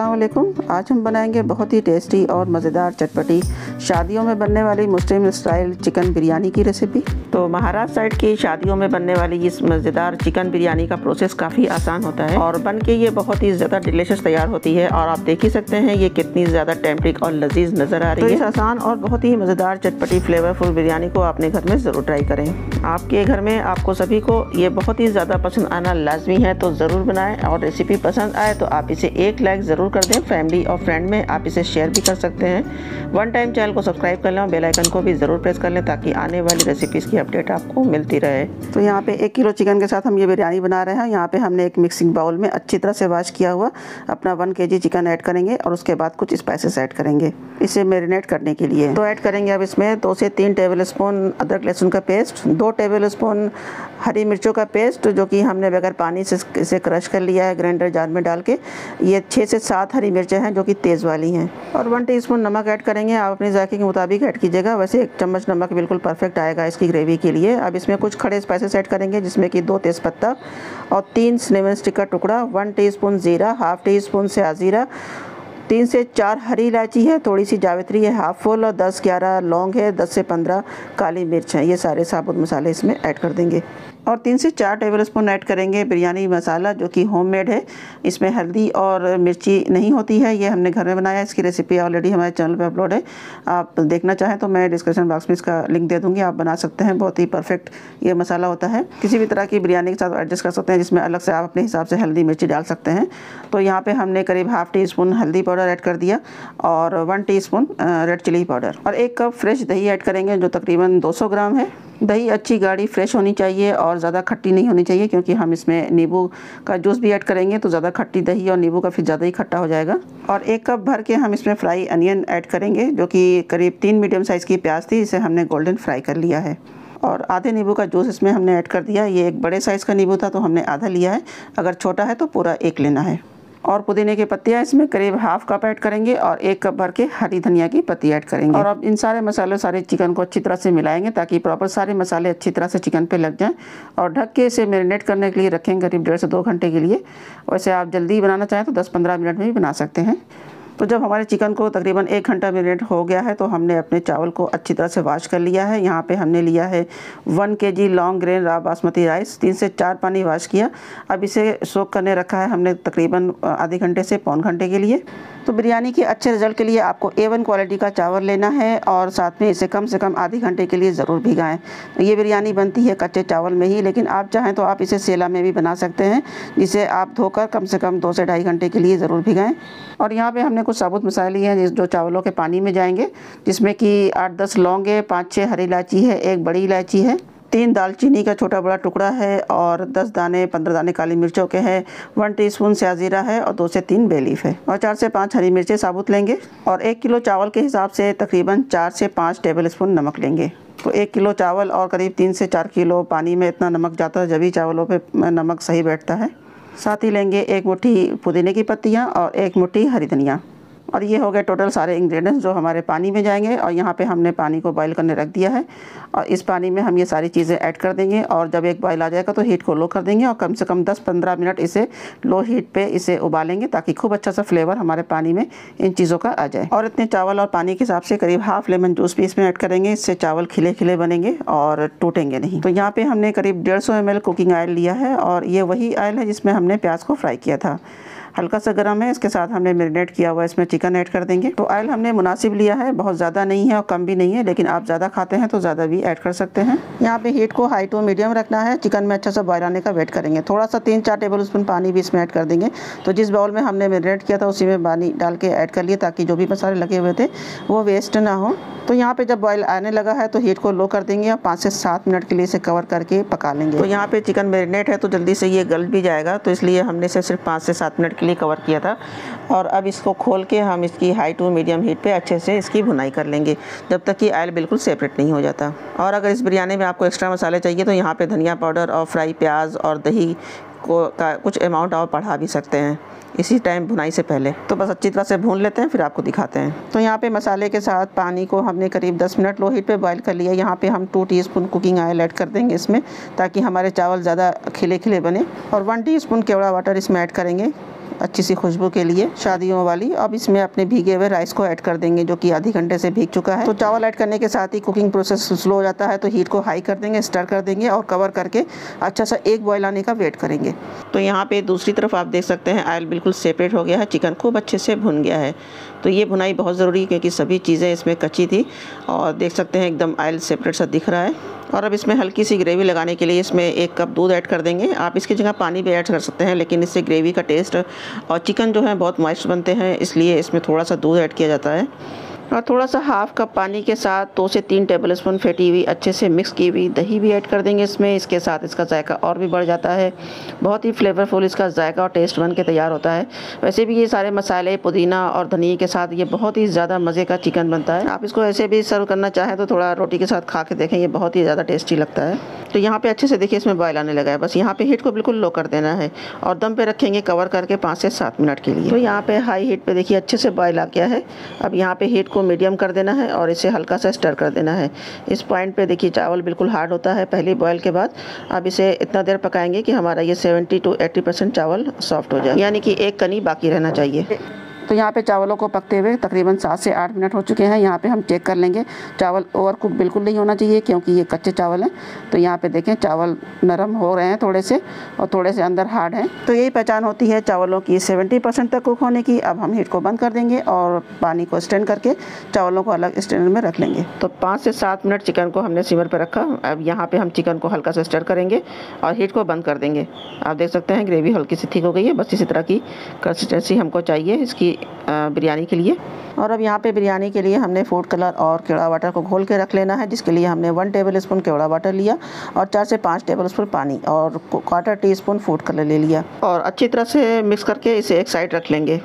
वालेकुम। आज हम बनाएँगे बहुत ही टेस्टी और मज़ेदार चटपटी। शादियों में बनने वाली मुस्लिम स्टाइल चिकन बिरयानी की रेसिपी। तो महाराष्ट्र साइड की शादियों में बनने वाली इस मज़ेदार चिकन बिरयानी का प्रोसेस काफ़ी आसान होता है और बन के ये बहुत ही ज़्यादा डिलीशियस तैयार होती है और आप देख ही सकते हैं ये कितनी ज़्यादा टेम्परिक और लजीज नज़र आ रही तो है। इस आसान और बहुत ही मज़ेदार चटपटी फ्लेवरफुल बिरयानी को अपने घर में ज़रूर ट्राई करें। आपके घर में आपको सभी को ये बहुत ही ज़्यादा पसंद आना लाजमी है तो ज़रूर बनाएँ और रेसिपी पसंद आए तो आप इसे एक लाइक ज़रूर कर दें। फैमिली और फ्रेंड में आप इसे शेयर भी कर सकते हैं। वन टाइम चैनल को सब्सक्राइब कर लें और बेल आइकन को भी ज़रूर प्रेस कर लें ताकि आने वाली रेसिपीज़ की अपडेट आपको मिलती रहे। तो यहाँ पे एक किलो चिकन के साथ हम ये बिरयानी बना रहे हैं। यहाँ पे हमने एक मिक्सिंग बाउल में अच्छी तरह से वॉश किया हुआ अपना वन के चिकन ऐड करेंगे और उसके बाद कुछ स्पाइसेस ऐड करेंगे इसे मेरीनेट करने के लिए। तो ऐड करेंगे अब इसमें दो से तीन टेबल स्पून अदरक लहसुन का पेस्ट दो टेबल स्पून हरी मिर्चों का पेस्ट जो कि हमने बगैर पानी से इसे क्रश कर लिया है ग्राइंडर जार में डाल के। ये छः से सात हरी मिर्चें हैं जो कि तेज़ वाली हैं। और वन टीस्पून नमक ऐड करेंगे। आप अपने जायके के मुताबिक ऐड कीजिएगा। वैसे एक चम्मच नमक बिल्कुल परफेक्ट आएगा। इसकी ग्रेवी के लिए। अब इसमें कुछ खड़े स्पाइसेस ऐड करेंगे, जिसमें कि दो तेज़पत्ता और तीन सिनेमन स्टिक का टुकड़ा वन टीस्पून ज़ीरा हाफ़ टी स्पून से आज़ीरा तीन से चार हरी इलायची है थोड़ी सी जावित्री है, हाफ़ फुल और दस ग्यारह लौंग है, दस से पंद्रह काली मिर्च है। ये सारे साबुत मसाले इसमें ऐड कर देंगे। और तीन से चार टेबल स्पून ऐड करेंगे बिरयानी मसाला जो कि होममेड है। इसमें हल्दी और मिर्ची नहीं होती है, ये हमने घर में बनाया इसकी रेसिपी ऑलरेडी हमारे चैनल पे अपलोड है। आप देखना चाहें तो मैं डिस्क्रिप्शन बॉक्स में इसका लिंक दे दूँगी, आप बना सकते हैं। बहुत ही परफेक्ट ये मसाला होता है। किसी भी तरह की बिरयानी के साथ एडजस्ट कर सकते हैं, जिसमें अलग से आप अपने हिसाब से हल्दी मिर्ची डाल सकते हैं। तो यहाँ पर हमने करीब हाफ़ टी स्पून हल्दी ऐड कर दिया और one teaspoon red chilli powder और एक कप फ्रेश दही ऐड करेंगे, जो तकरीबन दो सौ ग्राम है। दही अच्छी, गाढ़ी फ्रेश होनी चाहिए और ज़्यादा खट्टी नहीं होनी चाहिए, क्योंकि हम इसमें नींबू का जूस भी ऐड करेंगे तो ज़्यादा खट्टी दही और नींबू का फिर ज़्यादा ही खट्टा हो जाएगा। और एक कप भर के हम इसमें फ्राई अनियन ऐड करेंगे, जो कि करीब तीन मीडियम साइज़ की प्याज थी, इसे हमने गोल्डन फ्राई कर लिया है। और आधे नींबू का जूस इसमें हमने ऐड कर दिया। ये एक बड़े साइज़ का नींबू था तो हमने आधा लिया है। अगर छोटा है तो पूरा एक लेना है। और पुदीने की पत्तियाँ इसमें करीब हाफ़ कप ऐड करेंगे और एक कप भर के हरी धनिया की पत्ती ऐड करेंगे। और अब इन सारे मसालों, सारे चिकन को अच्छी तरह से मिलाएँगे ताकि प्रॉपर सारे मसाले अच्छी तरह से चिकन पे लग जाएँ और ढक के इसे मेरीनेट करने के लिए रखेंगे करीब डेढ़ से दो घंटे के लिए। वैसे आप जल्दी बनाना चाहें तो दस पंद्रह मिनट में भी बना सकते हैं। तो जब हमारे चिकन को तकरीबन एक घंटा मिनट हो गया है तो हमने अपने चावल को अच्छी तरह से वाश कर लिया है। यहाँ पे हमने लिया है वन के जी लॉन्ग ग्रेन रा बासमती राइस, तीन से चार पानी वाश किया। अब इसे सोख करने रखा है हमने तकरीबन आधे घंटे से पौन घंटे के लिए। तो बिरयानी के अच्छे रिज़ल्ट के लिए आपको ए वन क्वालिटी का चावल लेना है और साथ में इसे कम से कम आधे घंटे के लिए ज़रूर भिगाएँ। ये बिरयानी बनती है कच्चे चावल में ही, लेकिन आप चाहें तो आप इसे सेला में भी बना सकते हैं, जिसे आप धोकर कम से कम दो से ढाई घंटे के लिए ज़रूर भिगाएँ। और यहाँ पर हमने कुछ साबुत मसाले हैं जो चावलों के पानी में जाएँगे, जिसमें कि आठ दस लौंग है, पाँच छः हरी इलायची है, एक बड़ी इलायची है, तीन दालचीनी का छोटा बड़ा टुकड़ा है और दस दाने, पंद्रह दाने काली मिर्चों के हैं, वन टीस्पून स्याजीरा है और दो से तीन बेलीफ है। और चार से पाँच हरी मिर्चें साबुत लेंगे और एक किलो चावल के हिसाब से तकरीबन चार से पाँच टेबल स्पून नमक लेंगे। तो एक किलो चावल और करीब तीन से चार किलो पानी में इतना नमक जाता है, जब ही चावलों पर नमक सही बैठता है। साथ ही लेंगे एक मुट्ठी पुदीने की पत्तियाँ और एक मुट्ठी हरी धनिया। और ये हो गए टोटल सारे इंग्रेडिएंट्स जो हमारे पानी में जाएँगे और यहाँ पे हमने पानी को बॉईल करने रख दिया है। और इस पानी में हम ये सारी चीज़ें ऐड कर देंगे और जब एक बॉयल आ जाएगा तो हीट को लो कर देंगे और कम से कम 10-15 मिनट इसे लो हीट पे इसे उबालेंगे ताकि खूब अच्छा सा फ्लेवर हमारे पानी में इन चीज़ों का आ जाए। और इतने चावल और पानी के हिसाब से करीब हाफ़ लेमन जूस भी इसमें ऐड करेंगे। इससे चावल खिले खिले बनेंगे और टूटेंगे नहीं। तो यहाँ पर हमने करीब डेढ़ सौ कुकिंग ऑयल लिया है और ये वही ऑयल है जिसमें हमने प्याज को फ्राई किया था। हल्का सा गर्म है, इसके साथ हमने मेरीनेट किया हुआ इसमें चिकन ऐड कर देंगे। तो ऑयल हमने मुनासिब लिया है, बहुत ज़्यादा नहीं है और कम भी नहीं है, लेकिन आप ज़्यादा खाते हैं तो ज़्यादा भी ऐड कर सकते हैं। यहाँ पे हीट को हाई टू मीडियम रखना है, चिकन में अच्छा सा बॉयल आने का वेट करेंगे। थोड़ा सा तीन चार टेबल स्पून पानी भी इसमें ऐड कर देंगे। तो जिस बाउल में हमने मेरीनेट किया था, उसी में पानी डाल के ऐड कर लिए, ताकि जो भी मसाले लगे हुए थे, वो वेस्ट ना हो। तो यहाँ पे जब बॉयल आने लगा है तो हीट को लो कर देंगे और पाँच से सात मिनट के लिए इसे कवर करके पका लेंगे। तो यहाँ पे चिकन मेरीनेट है तो जल्दी से ये गल भी जाएगा। तो इसलिए हमने इसे सिर्फ़ पाँच से सात मिनट लिए कवर किया था। और अब इसको खोल के हम इसकी हाई टू मीडियम हीट पे अच्छे से इसकी भुनाई कर लेंगे, जब तक कि आयल बिल्कुल सेपरेट नहीं हो जाता। और अगर इस बिरयानी में आपको एक्स्ट्रा मसाले चाहिए तो यहाँ पे धनिया पाउडर और फ्राई प्याज और दही को का कुछ अमाउंट और बढ़ा भी सकते हैं। इसी टाइम भुनाई से पहले। तो बस अच्छी तरह से भून लेते हैं, फिर आपको दिखाते हैं। तो यहाँ पे मसाले के साथ पानी को हमने करीब 10 मिनट लो हीट पे बॉईल कर लिया। यहाँ पे हम two teaspoon cooking oil add कर देंगे इसमें, ताकि हमारे चावल ज़्यादा खिले खिले बने। और वन टी स्पून केवड़ा वाटर इसमें ऐड करेंगे। अच्छी सी खुशबू के लिए शादियों वाली। अब इसमें अपने भीगे हुए राइस को ऐड कर देंगे, जो कि आधे घंटे से भीग चुका है। तो चावल ऐड करने के साथ ही कुकिंग प्रोसेस स्लो हो जाता है तो हीट को हाई कर देंगे स्टर कर देंगे और कवर करके अच्छा सा एक बॉयल आने का वेट करेंगे। तो यहाँ पे दूसरी तरफ़ आप देख सकते हैं आयल बिल्कुल सेपरेट हो गया है चिकन खूब अच्छे से भुन गया है। तो ये भुनाई बहुत ज़रूरी है, क्योंकि सभी चीज़ें इसमें कच्ची थी। और देख सकते हैं, एकदम आयल सेपरेट सा दिख रहा है। और अब इसमें हल्की सी ग्रेवी लगाने के लिए इसमें एक कप दूध ऐड कर देंगे। आप इसकी जगह पानी भी ऐड कर सकते हैं, लेकिन इससे ग्रेवी का टेस्ट और चिकन जो है बहुत मॉइस्ट बनते हैं, इसलिए इसमें थोड़ा सा दूध ऐड किया जाता है। और थोड़ा सा हाफ़ कप पानी के साथ दो से तीन टेबल स्पून फेटी हुई अच्छे से मिक्स की हुई दही भी ऐड कर देंगे इसमें। इसके साथ इसका जायका और भी बढ़ जाता है। बहुत ही फ्लेवरफुल इसका जायका और टेस्ट बन के तैयार होता है। वैसे भी ये सारे मसाले, पुदीना और धनिया के साथ ये बहुत ही ज़्यादा मज़े का चिकन बनता है। आप इसको ऐसे भी सर्व करना चाहें तो थोड़ा रोटी के साथ खा के देखें, ये बहुत ही ज़्यादा टेस्टी लगता है। तो यहाँ पे अच्छे से देखिए, इसमें बॉयल आने लगा है। बस यहाँ पे हीट को बिल्कुल लो कर देना है और दम पे रखेंगे कवर करके पाँच से सात मिनट के लिए। तो यहाँ पे हाई हीट पे देखिए, अच्छे से बॉयल आ गया है। अब यहाँ पे हीट को मीडियम कर देना है और इसे हल्का सा स्टर कर देना है। इस पॉइंट पे देखिए, चावल बिल्कुल हार्ड होता है पहले बॉयल के बाद। अब इसे इतना देर पकाएँगे कि हमारा ये सेवेंटी टू एट्टी चावल सॉफ्ट हो जाए। यानी कि एक कनी बाकी रहना चाहिए। तो यहाँ पे चावलों को पकते हुए तकरीबन सात से आठ मिनट हो चुके हैं। यहाँ पे हम चेक कर लेंगे। चावल ओवर कुक बिल्कुल नहीं होना चाहिए क्योंकि ये कच्चे चावल हैं। तो यहाँ पे देखें, चावल नरम हो रहे हैं थोड़े से और थोड़े से अंदर हार्ड हैं। तो यही पहचान होती है चावलों की सेवेंटी तक कुक होने की। अब हम हीट को बंद कर देंगे और पानी को स्टैंड करके चावलों को अलग स्टैंड में रख लेंगे। तो पाँच से सात मिनट चिकन को हमने सिमर पर रखा। अब यहाँ पर हम चिकन को हल्का सा स्टर करेंगे और हीट को बंद कर देंगे। आप देख सकते हैं, ग्रेवी हल्की सी ठीक हो गई है। बस इसी तरह की कंसिस्टेंसी हमको चाहिए। इसकी बिरयानी के लिए। और अब यहाँ पे बिरयानी के लिए हमने फ़ूड कलर और केवड़ा वाटर को घोल के रख लेना है, जिसके लिए हमने वन टेबल स्पून केवड़ा वाटर लिया और चार से पाँच टेबल स्पून पानी और quarter teaspoon food colour ले लिया। और अच्छी तरह से मिक्स करके इसे एक साइड रख लेंगे।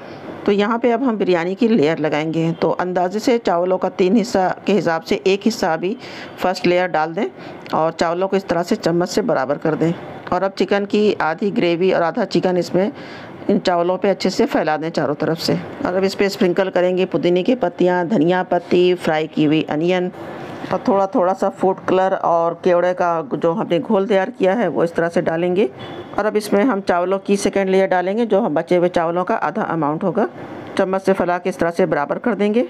तो यहाँ पे अब हम बिरयानी की लेयर लगाएँगे। तो अंदाजे से चावलों का तीन हिस्सा के हिसाब से एक हिस्सा अभी फ़र्स्ट लेयर डाल दें और चावलों को इस तरह से चम्मच से बराबर कर दें। और अब चिकन की आधी ग्रेवी और आधा चिकन इसमें इन चावलों पे अच्छे से फैला दें चारों तरफ़ से। और अब इस पर स्प्रिंकल करेंगे पुदीने की पत्तियाँ, धनिया पत्ती फ्राई की हुई अनियन और थोड़ा थोड़ा सा फ़ूड कलर और केवड़े का जो हमने घोल तैयार किया है, वो इस तरह से डालेंगे। और अब इसमें हम चावलों की सेकेंड लेयर डालेंगे, जो हम बचे हुए चावलों का आधा अमाउंट होगा। चम्मच से फैला के इस तरह से बराबर कर देंगे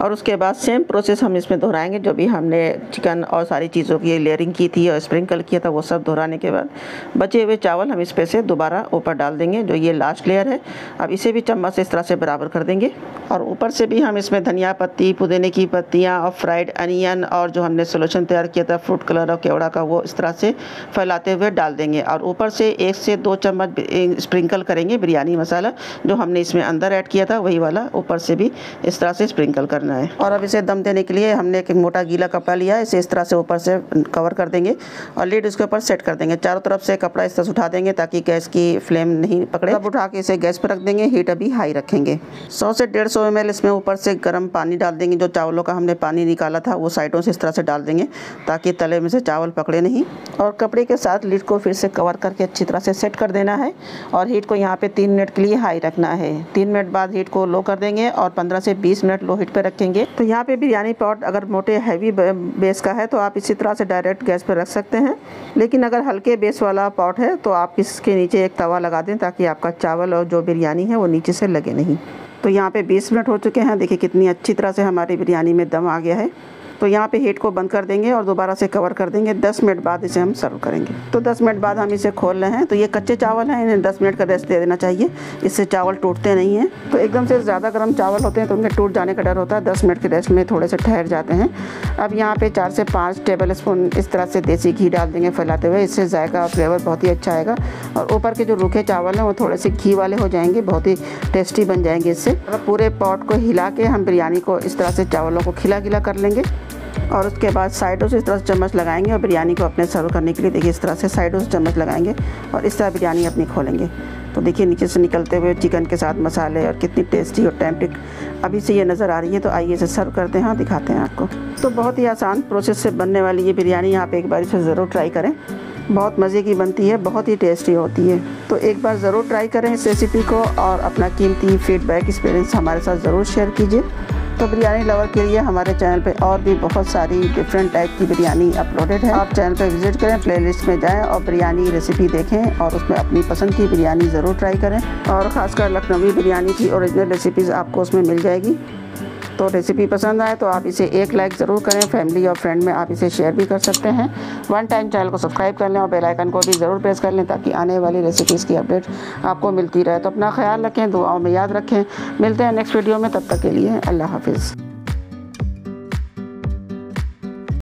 और उसके बाद सेम प्रोसेस हम इसमें दोहराएँगे। जो भी हमने चिकन और सारी चीज़ों की लेयरिंग की थी और स्प्रिंकल किया था, वो सब दोहराने के बाद बचे हुए चावल हम इस पे से दोबारा ऊपर डाल देंगे, जो ये लास्ट लेयर है। अब इसे भी चम्मच से इस तरह से बराबर कर देंगे और ऊपर से भी हम इसमें धनिया पत्ती, पुदीने की पत्तियाँ और फ्राइड अनियन और जो हमने सोल्यूशन तैयार किया था फ्रूट कलर और केवड़ा का, वो इस तरह से फैलाते हुए डाल देंगे और ऊपर से एक से दो चम्मच स्प्रिंकल करेंगे बिरयानी मसाला, जो हमने इसमें अंदर ऐड किया था, वही वाला, ऊपर से भी इस तरह से स्प्रिंकल करना है। और अब इसे दम देने के लिए हमने एक मोटा गीला कपड़ा लिया है, इसे इस तरह से ऊपर से कवर कर देंगे और लीड उसके ऊपर सेट कर देंगे। चारों तरफ़ से कपड़ा इस तरह से उठा देंगे ताकि गैस की फ्लेम नहीं पकड़े। अब उठा के इसे गैस पर रख देंगे हीट अभी हाई रखेंगे। सौ से डेढ़ सौ इसमें ऊपर से गर्म पानी डाल देंगे। जो चावलों का हमने पानी निकाला था, वो साइडों से इस तरह से डाल देंगे ताकि तले में से चावल पकड़े नहीं। और कपड़े के साथ लीड को फिर से कवर करके अच्छी तरह से सेट कर देना है। और हीट को यहाँ पे तीन मिनट के लिए हाई रखना है। तीन मिनट बाद हीट को लो कर देंगे और पंद्रह से बीस मिनट लो हीट पर रखेंगे। तो यहाँ पे बिरयानी पॉट अगर मोटे हैवी बेस का है तो आप इसी तरह से डायरेक्ट गैस पर रख सकते हैं। लेकिन अगर हल्के बेस वाला पॉट है तो आप इसके नीचे एक तवा लगा दें ताकि आपका चावल और जो बिरयानी है, वो नीचे से लगे नहीं। तो यहाँ पे 20 मिनट हो चुके हैं। देखिए कितनी अच्छी तरह से हमारी बिरयानी में दम आ गया है। तो यहाँ पे हीट को बंद कर देंगे और दोबारा से कवर कर देंगे। 10 मिनट बाद इसे हम सर्व करेंगे। तो 10 मिनट बाद हम इसे खोल रहे हैं। तो ये कच्चे चावल हैं, इन्हें 10 मिनट का रेस्ट दे देना चाहिए। इससे चावल टूटते नहीं हैं। तो एकदम से ज़्यादा गर्म चावल होते हैं तो उनके टूट जाने का डर होता है। दस मिनट के रेस्ट में थोड़े से ठहर जाते हैं। अब यहाँ पर चार से पाँच टेबल स्पून इस तरह से देसी घी डाल देंगे फैलाते हुए। इससे जायका और फ्लेवर बहुत ही अच्छा आएगा। और ऊपर के जो रूखे चावल हैं, वो थोड़े से घी वाले हो जाएँगे। बहुत ही टेस्टी बन जाएँगे इससे। पूरे पॉट को हिला के हम बिरयानी को इस तरह से चावलों को खिला खिला कर लेंगे। और उसके बाद साइडों से इस तरह से चम्मच लगाएँगे और बिरयानी को अपने सर्व करने के लिए देखिए इस तरह से साइडों से चम्मच लगाएँगे और इस तरह बिरयानी अपनी खोलेंगे। तो देखिए नीचे से निकलते हुए चिकन के साथ मसाले और कितनी टेस्टी और टैम्पिक अभी से ये नज़र आ रही है तो आइए इसे सर्व करते हैं और दिखाते हैं आपको। तो बहुत ही आसान प्रोसेस से बनने वाली ये बिरयानी आप एक बार इसे ज़रूर ट्राई करें। बहुत मज़े की बनती है, बहुत ही टेस्टी होती है। तो एक बार ज़रूर ट्राई करें इस रेसिपी को और अपना कीमती फीडबैक एक्सपीरियंस हमारे साथ ज़रूर शेयर कीजिए। तो बिरयानी लवर के लिए हमारे चैनल पे और भी बहुत सारी डिफरेंट टाइप की बिरयानी अपलोडेड है। आप चैनल पे विज़िट करें प्लेलिस्ट में जाएँ और बिरयानी रेसिपी देखें और उसमें अपनी पसंद की बिरयानी ज़रूर ट्राई करें। और ख़ासकर लखनवी बिरयानी की ओरिजिनल रेसिपीज़ आपको उसमें मिल जाएगी। तो रेसिपी पसंद आए तो आप इसे एक लाइक ज़रूर करें। फैमिली और फ्रेंड में आप इसे शेयर भी कर सकते हैं। वन टाइम चैनल को सब्सक्राइब कर लें और बेलाइकन को भी ज़रूर प्रेस कर लें ताकि आने वाली रेसिपीज़ की अपडेट आपको मिलती रहे। तो अपना ख्याल रखें, दुआओं में याद रखें। मिलते हैं नेक्स्ट वीडियो में, तब तक के लिए अल्लाह हाफिज़।